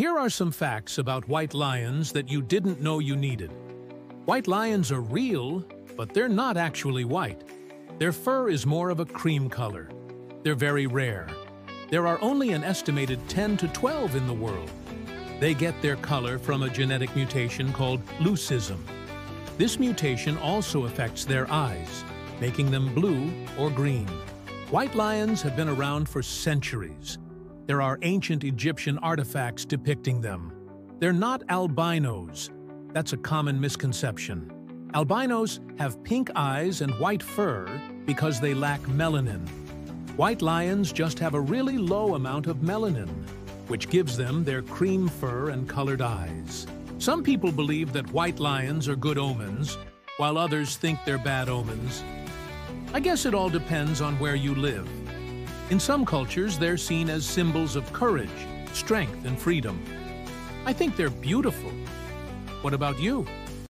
Here are some facts about white lions that you didn't know you needed. White lions are real, but they're not actually white. Their fur is more of a cream color. They're very rare. There are only an estimated 10 to 12 in the world. They get their color from a genetic mutation called leucism. This mutation also affects their eyes, making them blue or green. White lions have been around for centuries. There are ancient Egyptian artifacts depicting them. They're not albinos. That's a common misconception. Albinos have pink eyes and white fur because they lack melanin. White lions just have a really low amount of melanin, which gives them their cream fur and colored eyes. Some people believe that white lions are good omens, while others think they're bad omens. I guess it all depends on where you live. In some cultures, they're seen as symbols of courage, strength, and freedom. I think they're beautiful. What about you?